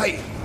嘿。